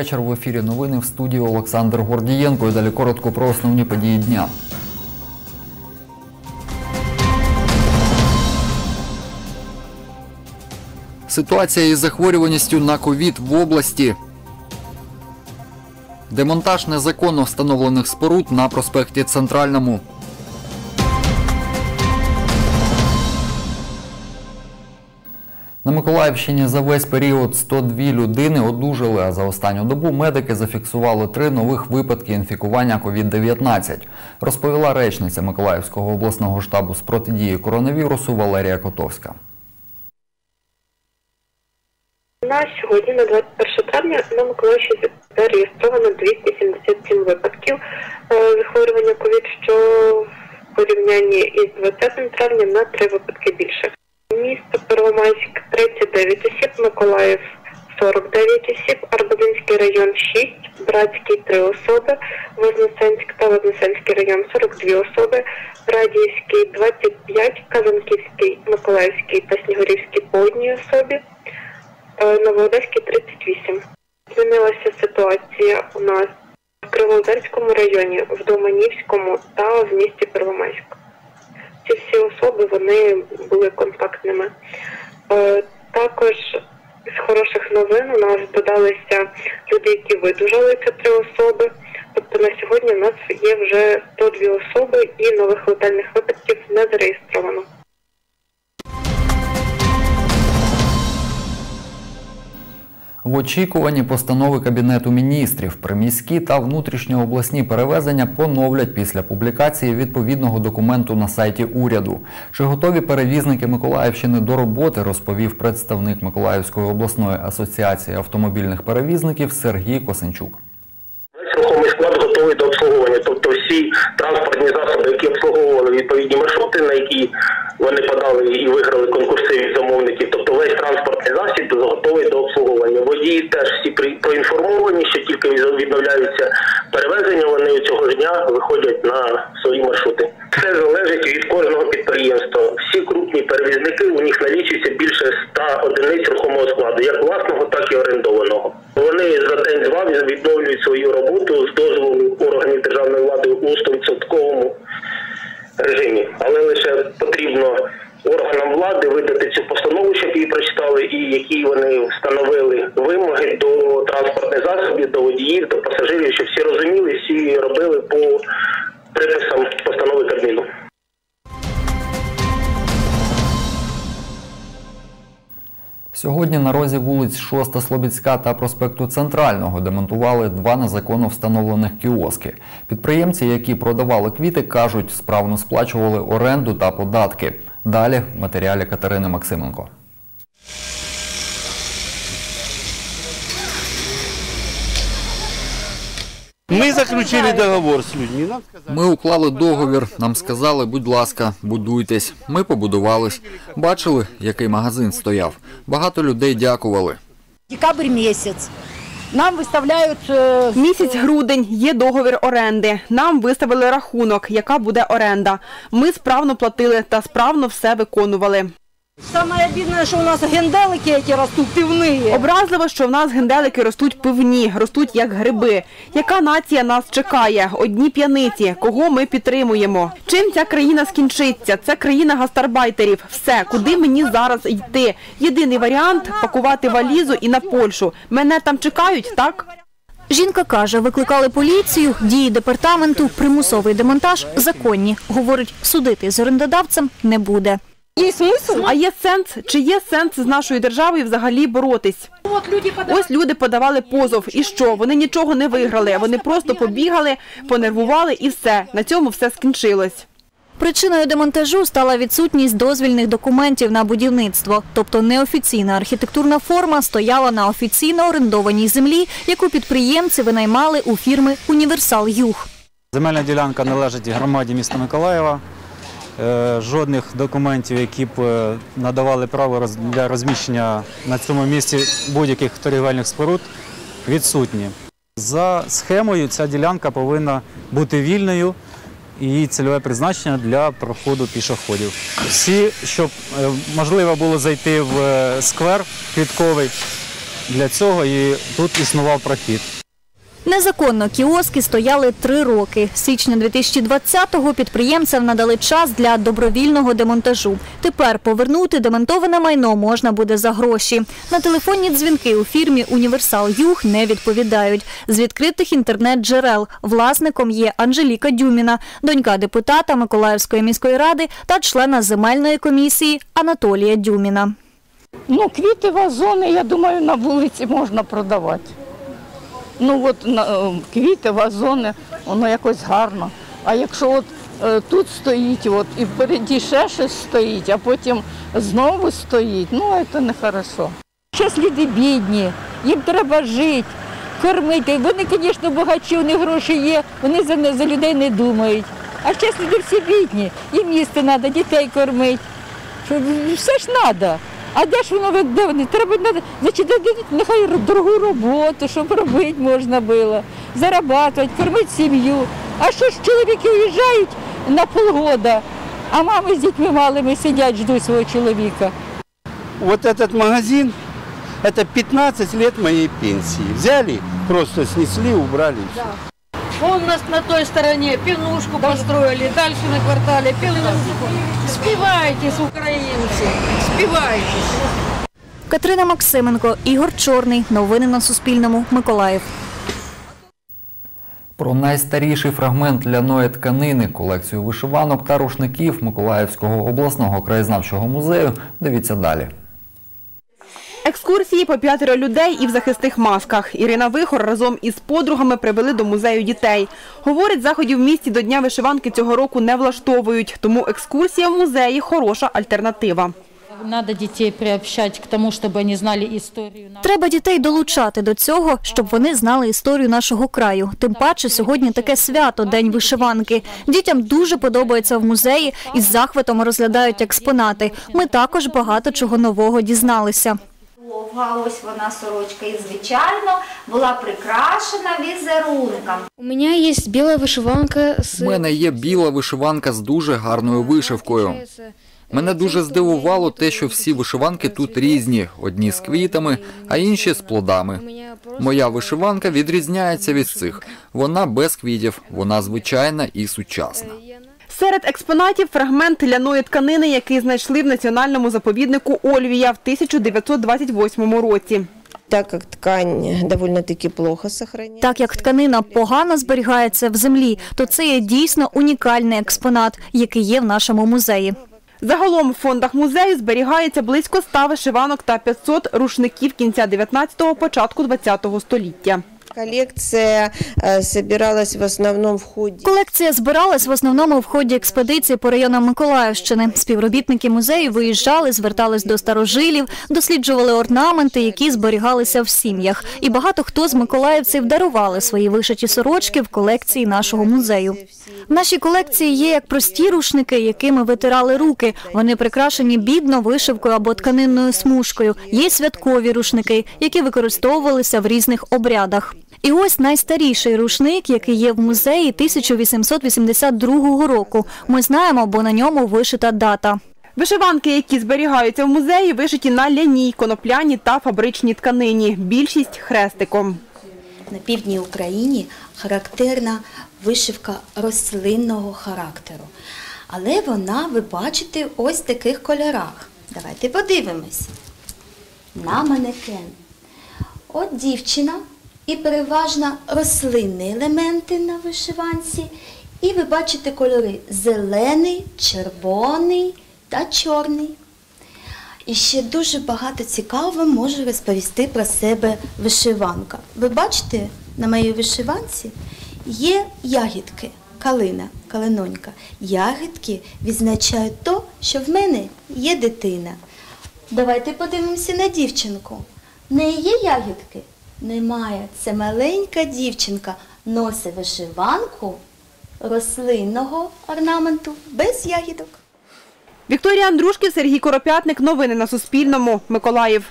Вечір. В ефірі новини в студії Олександр Гордієнко. І далі коротко про основні події дня. Ситуація із захворюваністю на ковід в області. Демонтаж незаконно встановлених споруд на проспекті Центральному. На Миколаївщині за весь період 102 людини одужали, а за останню добу медики зафіксували три нових випадки інфікування COVID-19, розповіла речниця Миколаївського обласного штабу з протидії коронавірусу Валерія Котовська. На сьогодні, на 21 травня, на Миколаївщині зареєстровано 277 випадків е, захворювання ковід, що в порівнянні із 20 травня на 3 випадки більше. Первомайськ 39 осіб, Миколаїв 49 осіб, Арбузинський район 6, Братський 3 особи, Вознесенськ та Вознесенський район 42 особи, Радіївський 25, Казанківський, Миколаївський та Снігурівський по одній особі, е, Новоодеський 38. Змінилася ситуація у нас в Кривоозерському районі, в Доманівському та в місті Первомайськ. Особи вони були контактними. Е, Також з хороших новин у нас додалися люди, які видужали це три особи. Тобто на сьогодні у нас є вже 102 особи і нових летальних випадків не зареєстровано. В очікуванні постанови Кабінету міністрів приміські та внутрішньообласні перевезення поновлять після публікації відповідного документу на сайті уряду. Чи готові перевізники Миколаївщини до роботи, розповів представник Миколаївської обласної асоціації автомобільних перевізників Сергій Косенчук. Готовий до обслуговування. Тобто всі транспортні засоби, які обслуговували відповідні маршрути, на які вони подали і виграли конкурси від замовників. Тобто весь транспортний засіб готовий до обслуговування. Водії теж всі проінформовані, що тільки відновляються перевезення. Вони цього ж дня виходять на свої маршрути. Все залежить від кожного підприємства. Всі крупні перевізники у них налічується більше 100 одиниць рухомого складу, як власного, так і орендованого. Вони за день-два відновлюють свою роботу з дозволу органів державної влади у 100% режимі, але лише потрібно органам влади видати цю постанову, щоб її прочитали, і які вони встановили вимоги до транспортних засобів, до водіїв, до пасажирів, щоб всі розуміли, всі робили по приписам Сьогодні на розі вулиць 6 Слобідська та проспекту Центрального демонтували два незаконно встановлених кіоски. Підприємці, які продавали квіти, кажуть, справно сплачували оренду та податки. Далі матеріалі Катерини Максименко. Мы заключили договор с людьми. Нам сказали, Ми уклали договір. Нам сказали, будь ласка, будуйтесь. Ми побудувались. Бачили, який магазин стояв. Багато людей дякували. Декабрь месяц. Нам выставляют э, Місяць грудень є договір оренди. Нам виставили рахунок, яка буде оренда. Ми справно платили та справно все виконували. самое обидное, что у нас генделики эти растут пивные. Образливо, що в нас генделики ростуть пивні, ростуть як гриби. Яка нація нас чекає? Одні п'яниці. Кого ми підтримуємо? Чим ця країна скінчиться? Це країна гастарбайтерів. Все, куди мені зараз йти? Єдиний варіант пакувати валізу і на Польщу. Мене там чекають, так? Жінка каже, викликали поліцію, дії департаменту, примусовий демонтаж законні. Говорить, судити з орендодавцем не буде. Є смисл? А є сенс? Чи є сенс з нашою державою взагалі боротись? Ось люди подавали позов. І що? Вони нічого не виграли. Вони просто побігали, понервували і все. На цьому все скінчилось. Причиною демонтажу стала відсутність дозвільних документів на будівництво, тобто неофіційна архітектурна форма стояла на офіційно орендованій землі, яку підприємці винаймали у фірми Універсал Юг. Земельна ділянка належить громаді міста Миколаєва. Е, Жодних документів, які б е, надавали право для розміщення на цьому місці будь-яких торгівельних споруд, відсутні. За схемою ця ділянка повинна бути вільною і цільове призначення для проходу пішоходів. Всі, щоб е, можливо було зайти в сквер квітковий, для цього і тут існував прохід. Незаконно кіоски стояли три роки. Січня 2020-го підприємцям надали час для добровільного демонтажу. Тепер повернути демонтоване майно можна буде за гроші. На телефонні дзвінки у фірмі Універсал Юг не відповідають. З відкритих інтернет-джерел власником є Анжеліка Дюміна, донька депутата Миколаївської міської ради та члена земельної комісії Анатолія Дюміна. Ну, квіти, вазони, я думаю, на вулиці можна продавати. Ну, от е, квіти, вазони, воно якось гарно. А якщо от е, тут стоїть, от, і впереді ще щось стоїть, а потім знову стоїть, ну це не хорошо. Зараз люди бідні, їм треба жити, кормити. Вони, звісно, багачі, у них гроші є, вони за, за людей не думають. А зараз люди всі бідні, їм їсти треба, дітей кормити. Все ж треба. А де ж воно де вони? Треба надо, значить, дадуть нехай другу роботу, щоб робити можна було, зарабатувати, кормити сім'ю. А що ж чоловіки уїжджають на полгода, а мами з дітьми малими сидять, ждуть свого чоловіка. Вот этот магазин, это 15 лет моей пенсии. Взяли, просто снесли, убрали. и всё. Вон у нас на той стороне пивнушку построили, дальше на квартале пивнушку. Спивайтесь, украинцы, спивайтесь. Катерина Максименко, Ігор Чорний. Новини на Суспільному. Миколаїв. Про найстаріший фрагмент ляної тканини, колекцію вишиванок та рушників Миколаївського обласного краєзнавчого музею. Дивіться далі. Екскурсії по п'ятеро людей і в захисних масках. Ірина Вихор разом із подругами привели до музею дітей. Говорить, заходів в місті до Дня вишиванки цього року не влаштовують, тому екскурсія в музеї – хороша альтернатива. Надо детей приобщать к тому, чтобы они знали историю. Треба дітей долучати до цього, щоб вони знали історію нашого краю. Тим паче сьогодні таке свято День вишиванки. Дітям дуже подобається в музеї і з захватом розглядають експонати. Ми також багато чого нового дізналися. Довга, ось вона сорочка, і звичайно була прикрашена візерунком. У меня есть белая вышиванка с... У мене є біла вишиванка з дуже гарною вишивкою. Мене дуже здивувало те, що всі вишиванки тут різні: одні з квітами, а інші з плодами. Моя вишиванка відрізняється від цих. Вона без квітів, вона звичайна і сучасна. Серед експонатів фрагмент ляної тканини, який знайшли в національному заповіднику Ольвія в 1928 році. Так как ткань довольно-таки плохо сохраняется. Так як тканина погано зберігається в землі, то це є дійсно унікальний експонат, який є в нашому музеї. Загалом в фондах музею зберігається близько 100 вишиванок та 500 рушників кінця 19-го, початку 20-го століття. Коллекция э, собиралась в основном в ходе... Колекція збиралась в основному в ході експедиції по районам Миколаївщини. Співробітники музею виїжджали, звертались до старожилів, досліджували орнаменти, які зберігалися в сім'ях. І багато хто з миколаївців дарували свої вишиті сорочки в колекції нашого музею. В нашій колекції є як прості рушники, якими витирали руки. Вони прикрашені бідно вишивкою або тканинною смужкою. Є святкові рушники, які використовувалися в різних обрядах. І ось найстаріший рушник, який є в музеї 1882 року. Ми знаємо, бо на ньому вишита дата. Вишиванки, які зберігаються в музеї, вишиті на ляній, конопляні та фабричній тканині. Більшість хрестиком. На півдні України характерна вишивка рослинного характеру. Але вона, ви бачите, ось в таких кольорах. Давайте подивимось. На манекен. От дівчина і переважно рослинні елементи на вишиванці. І ви бачите кольори зелений, червоний та чорний. І ще дуже багато цікавого може розповісти про себе вишиванка. Ви бачите, на моїй вишиванці є ягідки, калина, калинонька. Ягідки відзначають то, що в мене є дитина. Давайте подивимося на дівчинку. В неї є ягідки? Немає. Це маленька дівчинка носить вишиванку рослинного орнаменту без ягідок. Вікторія Андрушків, Сергій Коропятник. Новини на Суспільному. Миколаїв.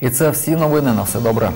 І це всі новини. На все добре.